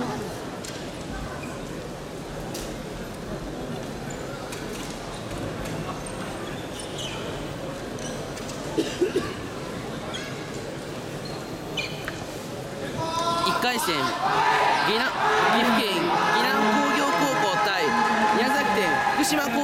1回戦岐阜県岐南工業高校対宮崎県福島高校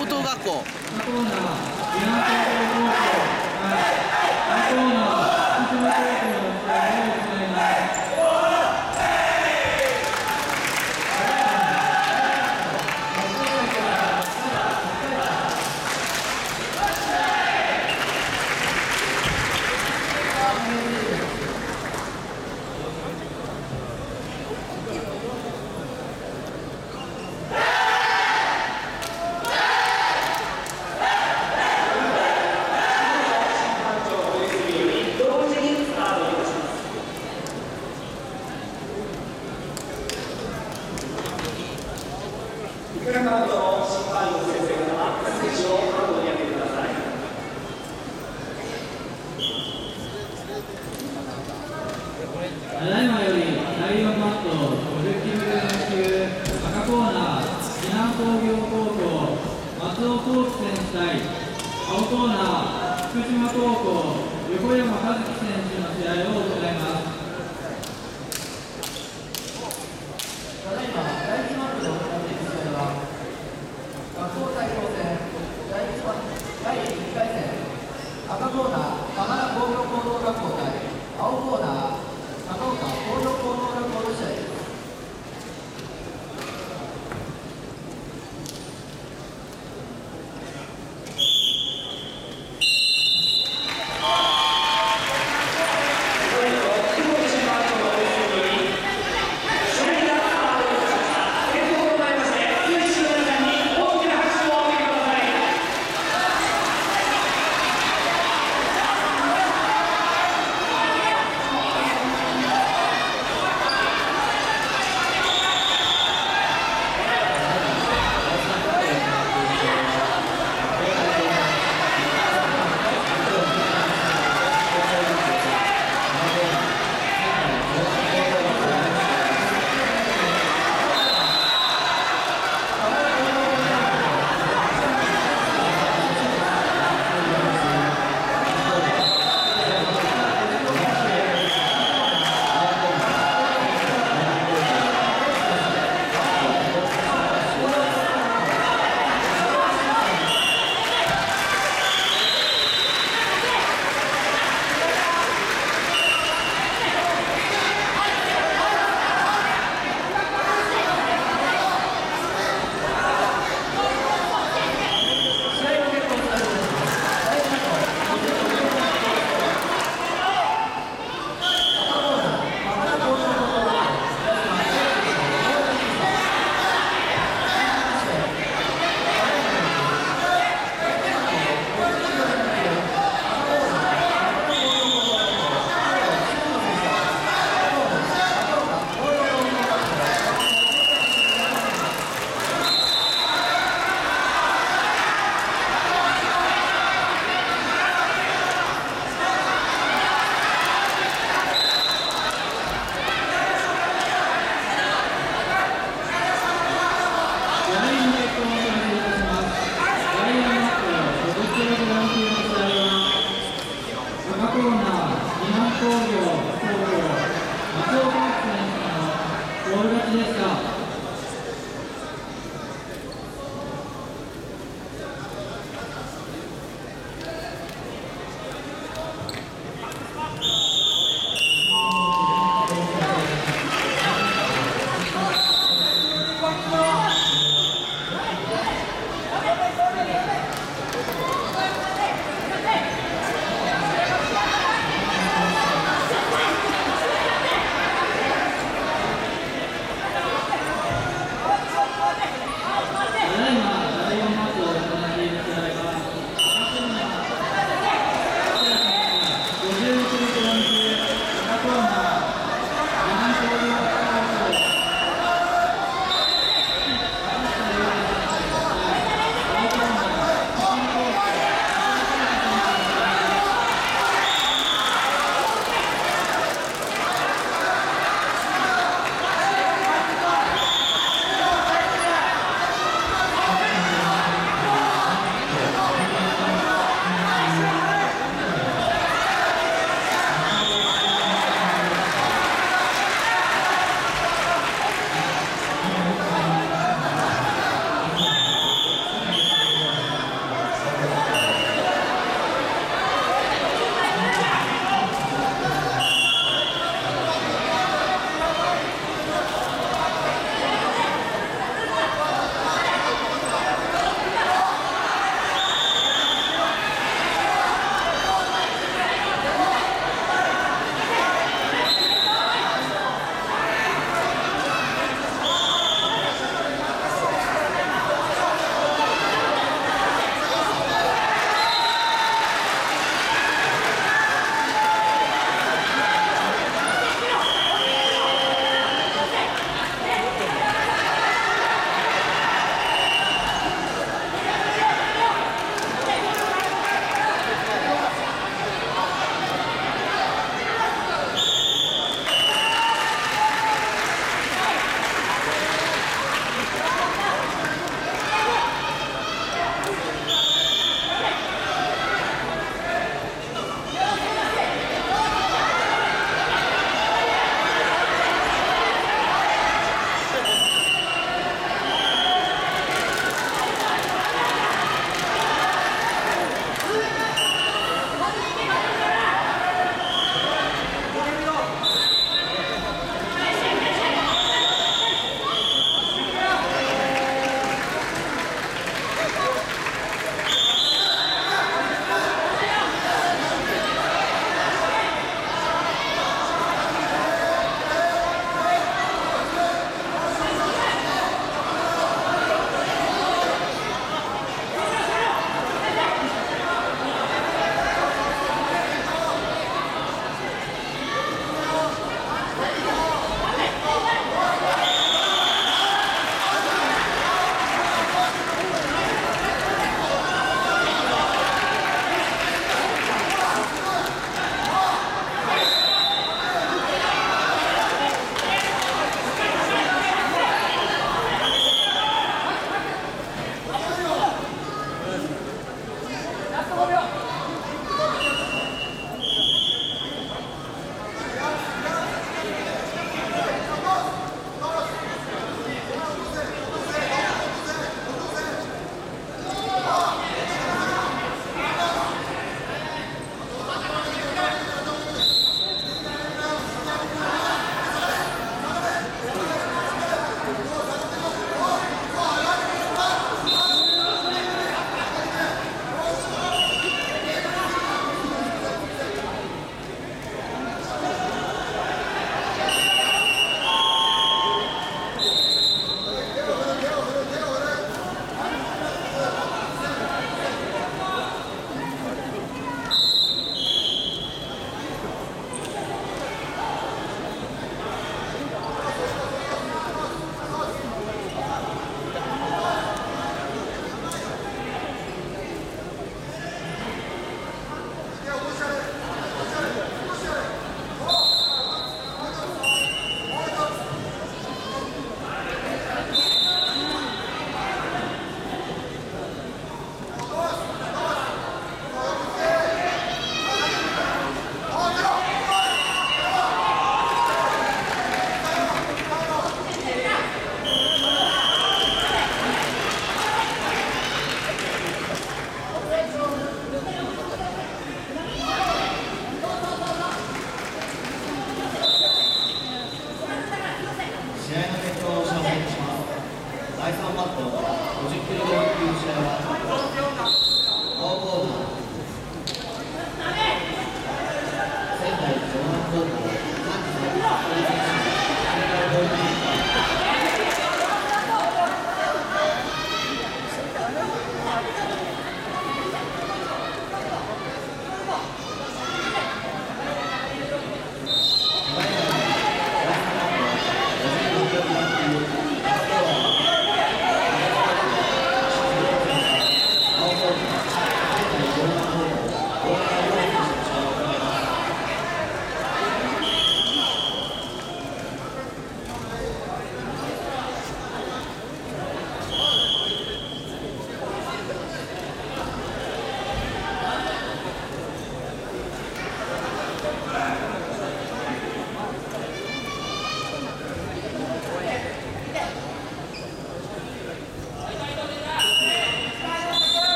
么喝酒？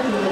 福島